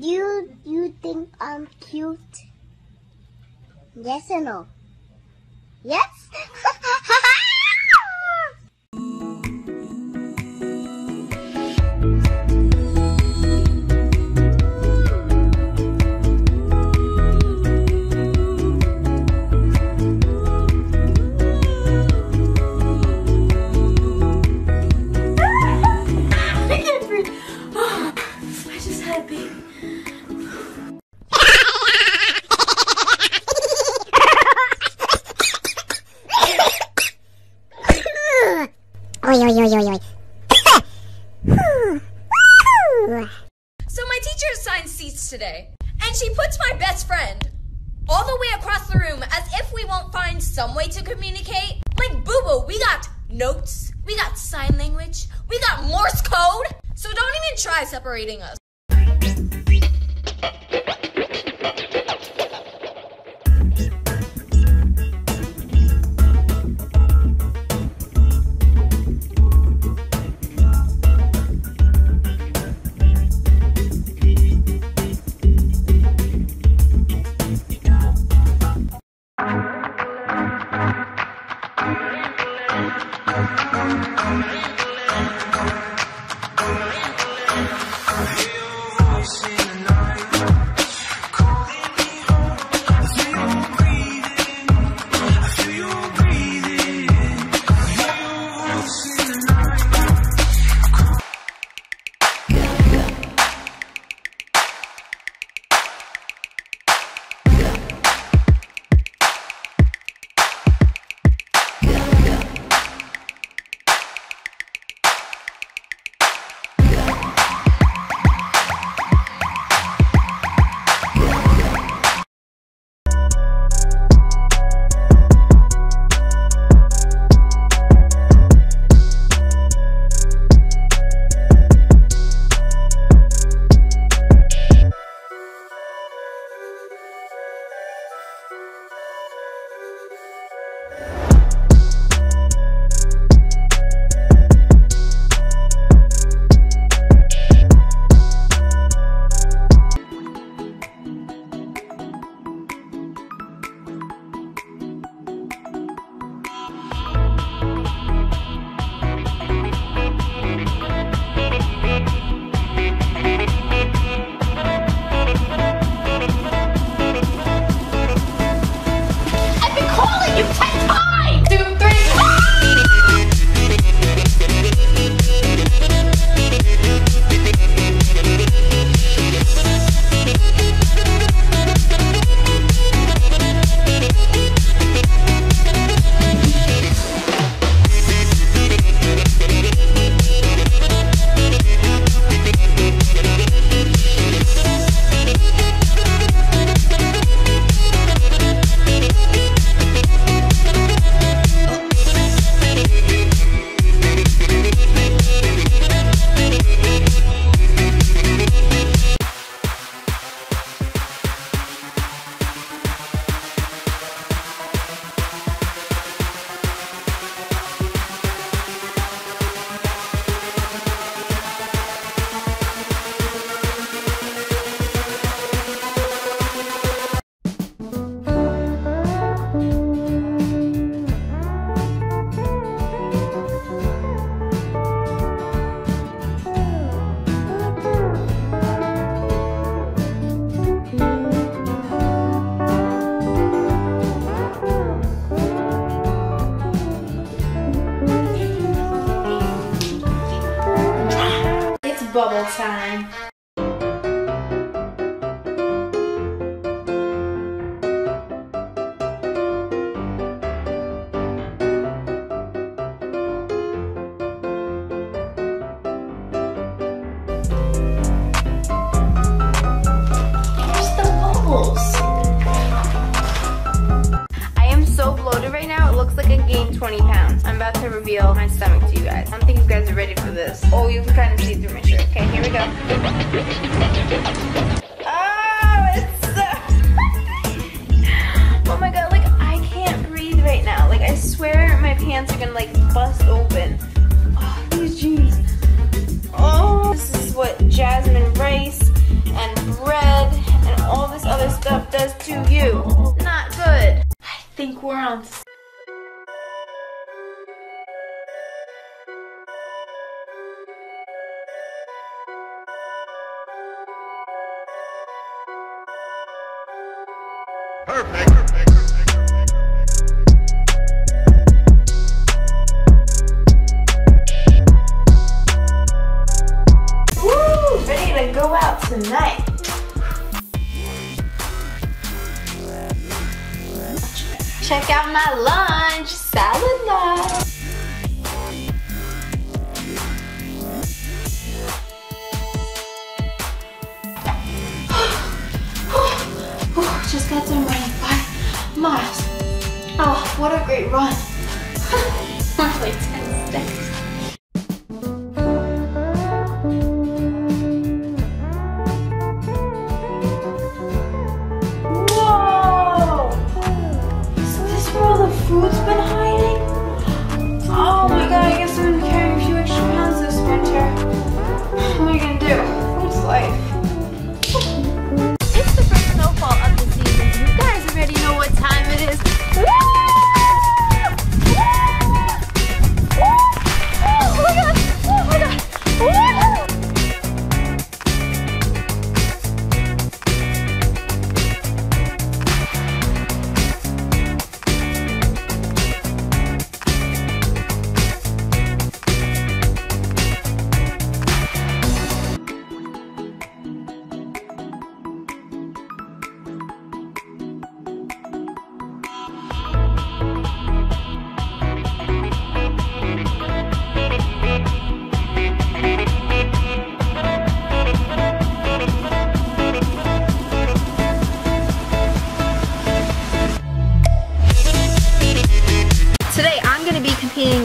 You you think I'm cute? Yes or no? Yes? teacher assigned seats today, and she puts my best friend all the way across the room as if we won't find some way to communicate. Like boo boo, we got notes, we got sign language, we got Morse code. So don't even try separating us. To you guys. I don't think you guys are ready for this. Oh, you can kind of see through my shirt. Okay, here we go. Oh, it's so... oh my god, like I can't breathe right now. Like I swear my pants are gonna like bust open. Oh, these jeans. Oh, this is what jasmine rice and bread and all this other stuff does to you. Not good. I think we're on. Perfect. Woo! Ready to go out tonight. Check out my lunch, salad night. Just got five miles. Oh, what a great run. Only 10 steps. Whoa! Is this where all the food's been hiding?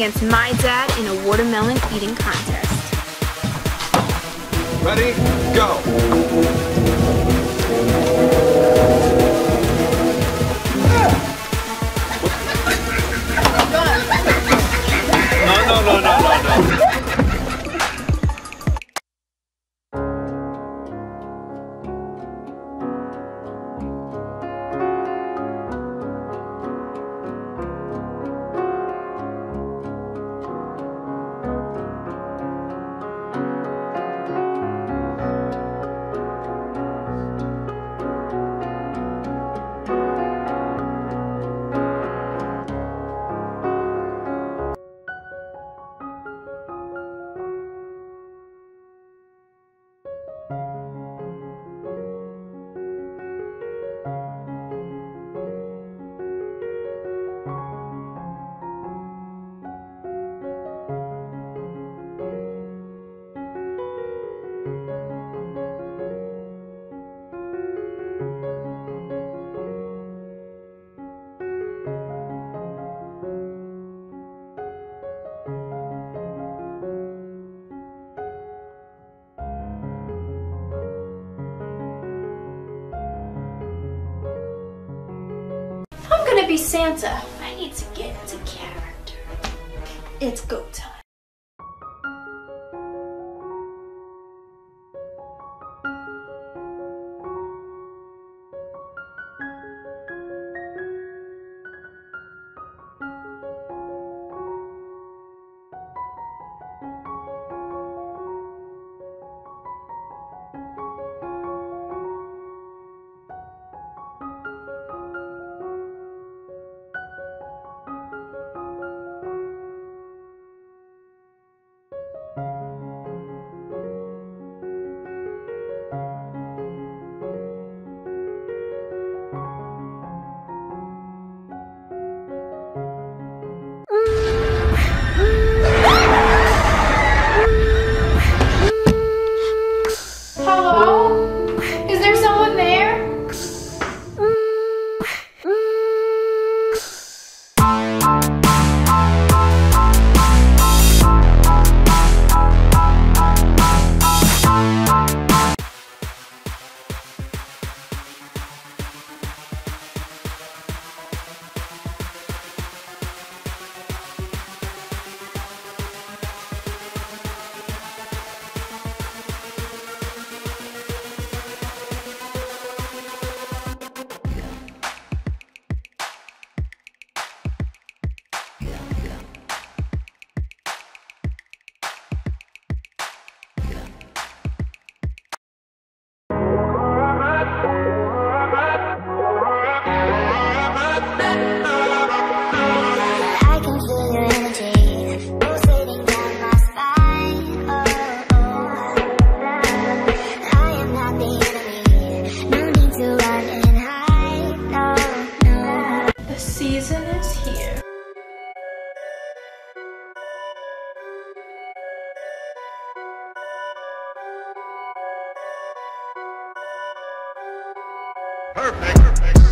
Against my dad in a watermelon eating contest. Ready? Go. Santa, I need to get into character. It's go time. Perfect. Perfect.